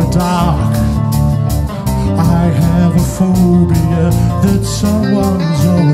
the dark. I have a phobia that someone's over